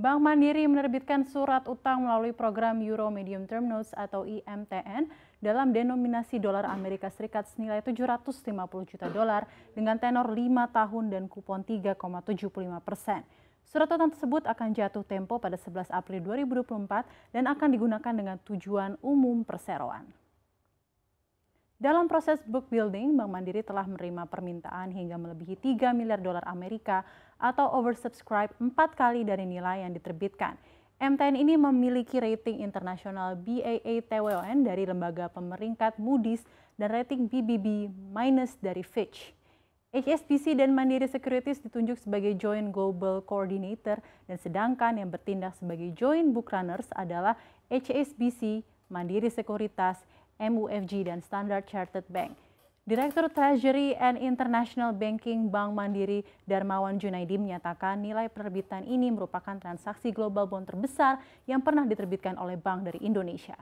Bank Mandiri menerbitkan surat utang melalui program Euro Medium Term Notes atau IMTN dalam denominasi dolar Amerika Serikat senilai 750 juta dolar dengan tenor 5 tahun dan kupon 3,75 persen. Surat utang tersebut akan jatuh tempo pada 11 April 2024 dan akan digunakan dengan tujuan umum perseroan. Dalam proses book building, Bank Mandiri telah menerima permintaan hingga melebihi 3 miliar dolar Amerika atau oversubscribe 4 kali dari nilai yang diterbitkan. MTN ini memiliki rating internasional BAA TWON dari lembaga pemeringkat Moody's dan rating BBB minus dari Fitch. HSBC dan Mandiri Securities ditunjuk sebagai Joint Global Coordinator dan sedangkan yang bertindak sebagai Joint Book Runners adalah HSBC, Mandiri Sekuritas, MUFG, dan Standard Chartered Bank. Direktur Treasury and International Banking Bank Mandiri Darmawan Junaidi menyatakan nilai penerbitan ini merupakan transaksi global bond terbesar yang pernah diterbitkan oleh bank dari Indonesia.